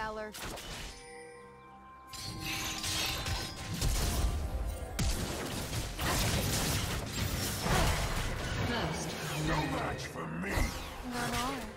valor. First. No match for me. Not all.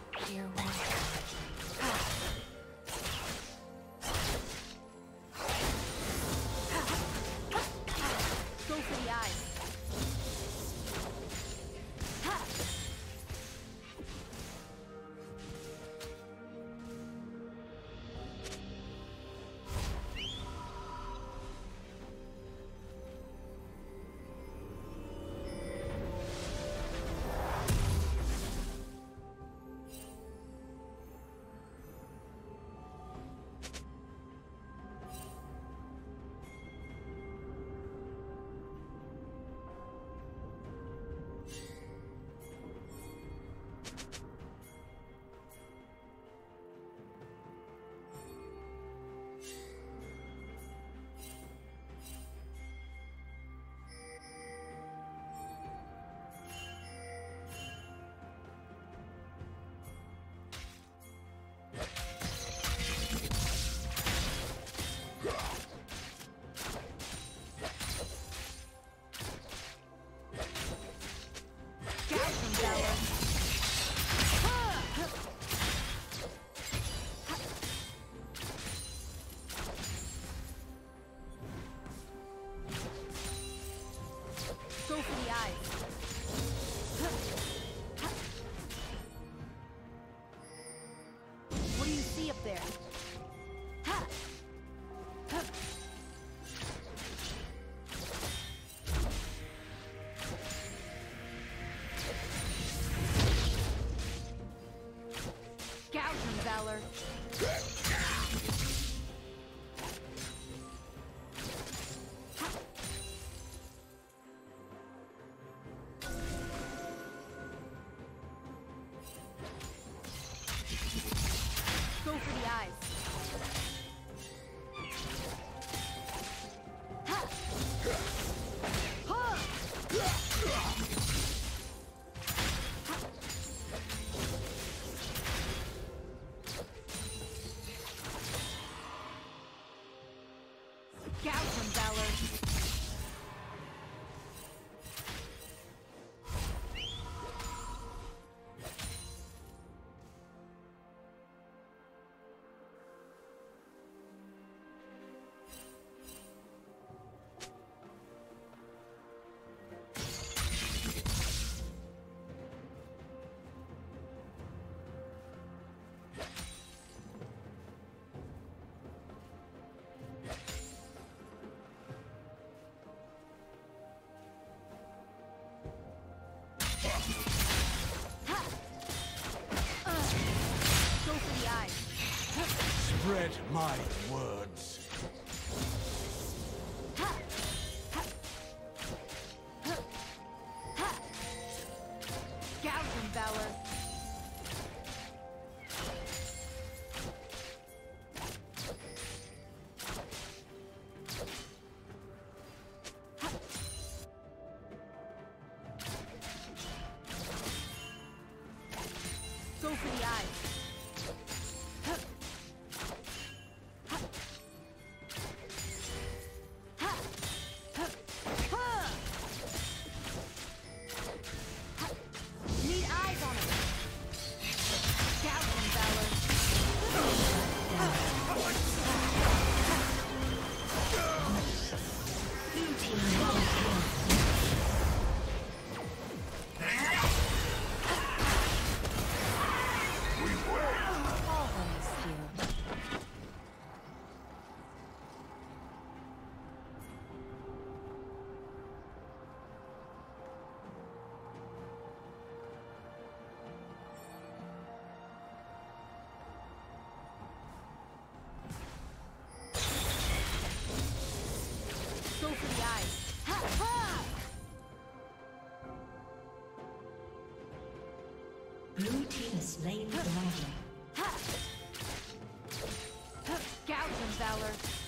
Spread my words. Blue team has slain the dragon. Gouge him, Valor!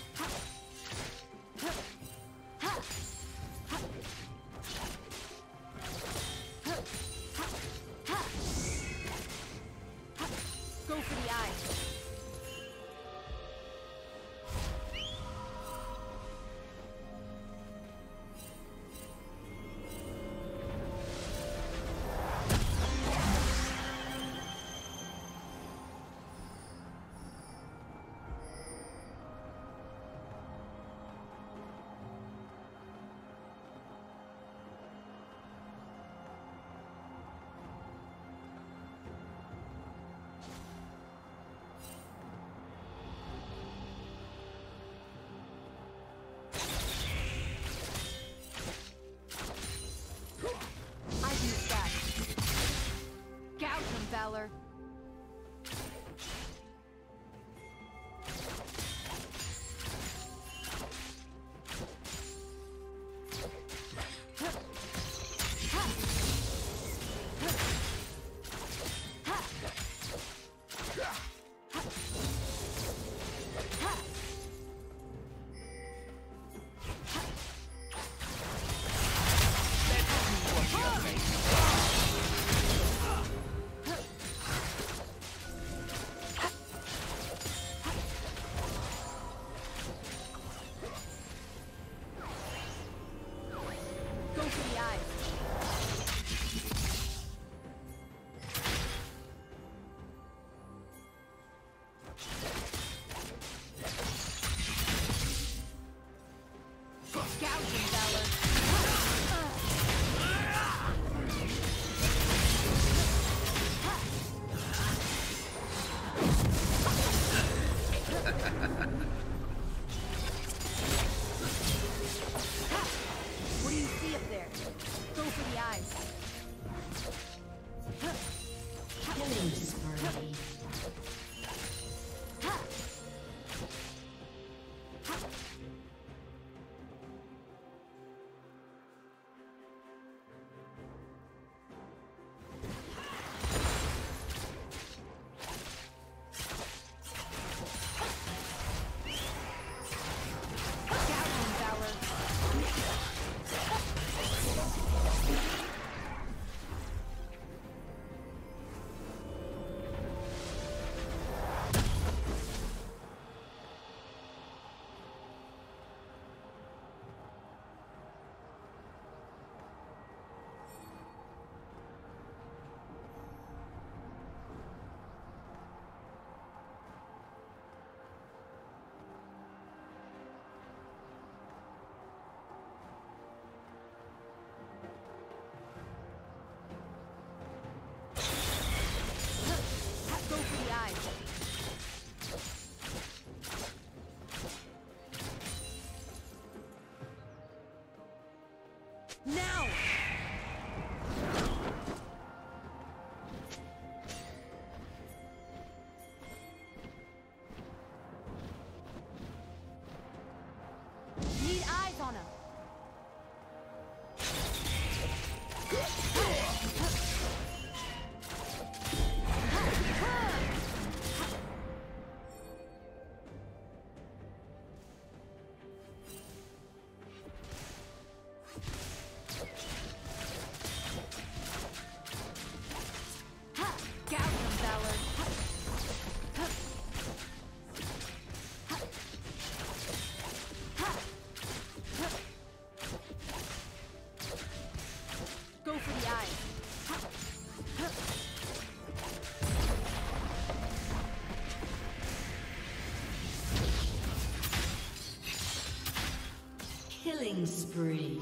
Spree.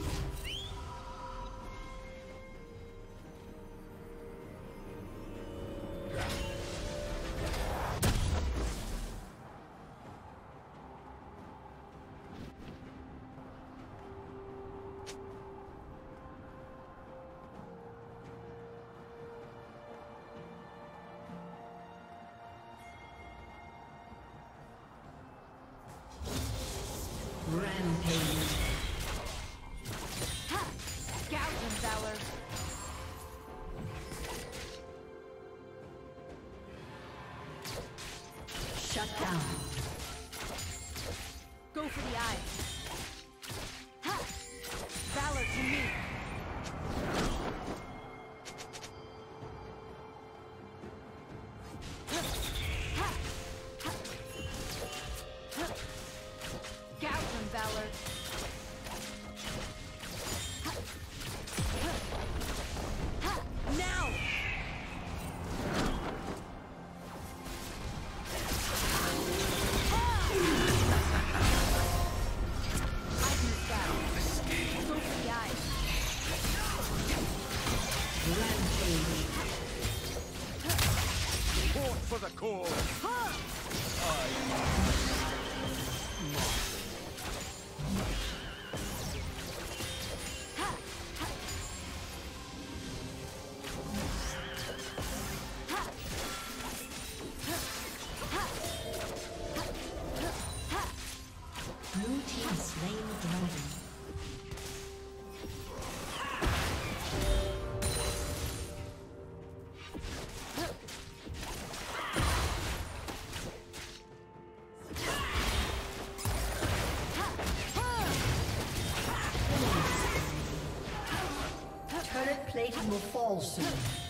Plating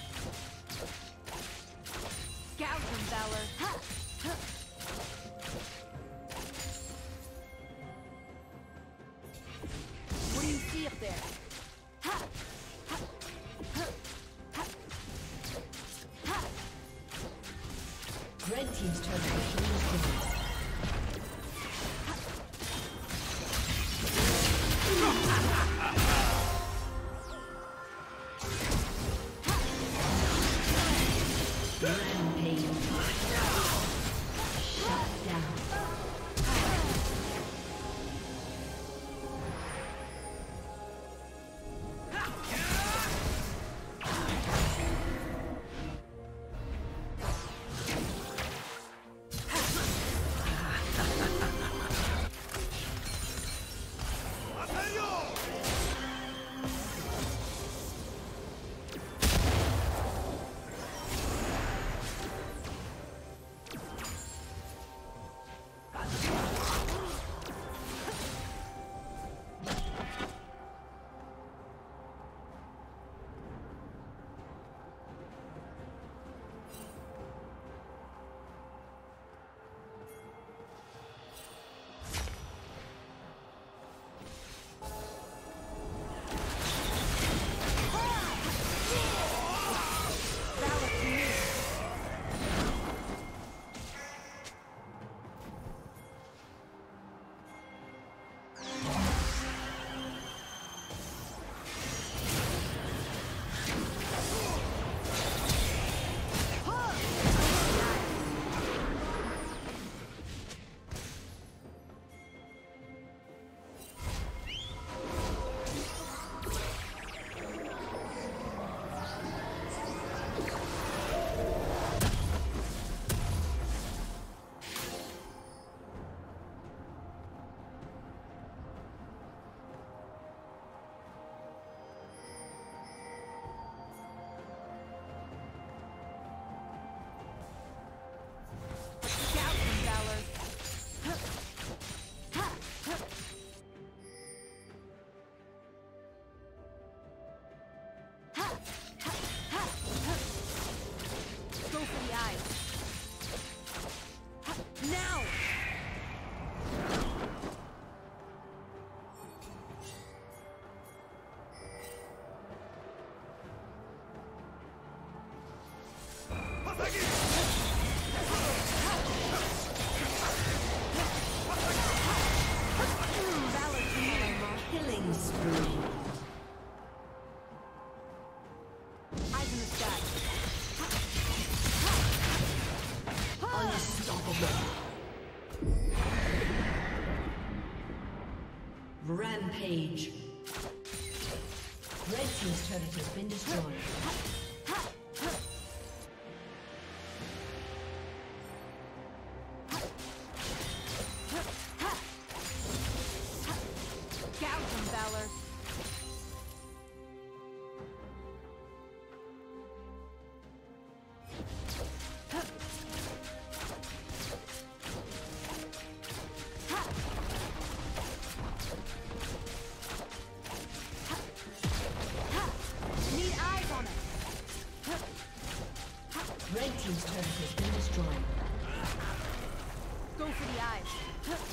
Huh?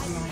Ally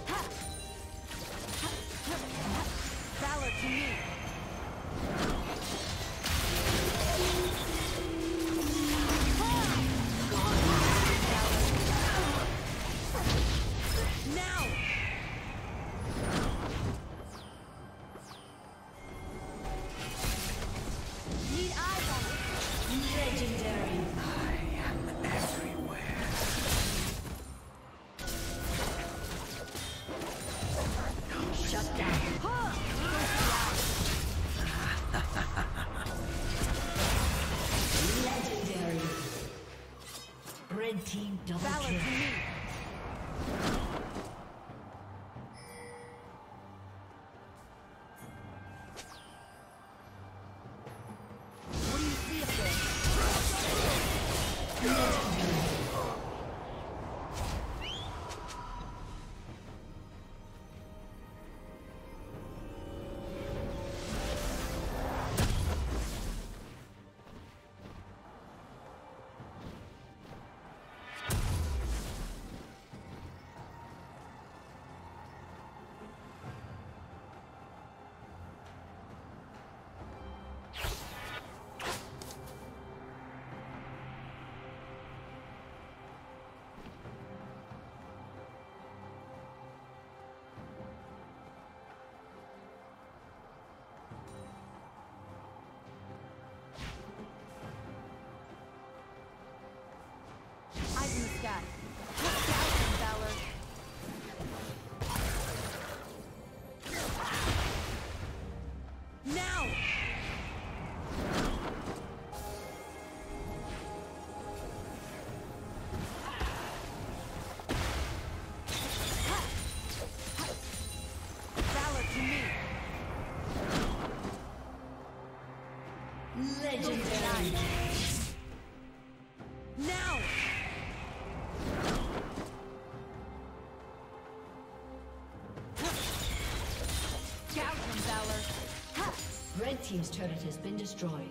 Valor. Ha! Red Team's turret has been destroyed.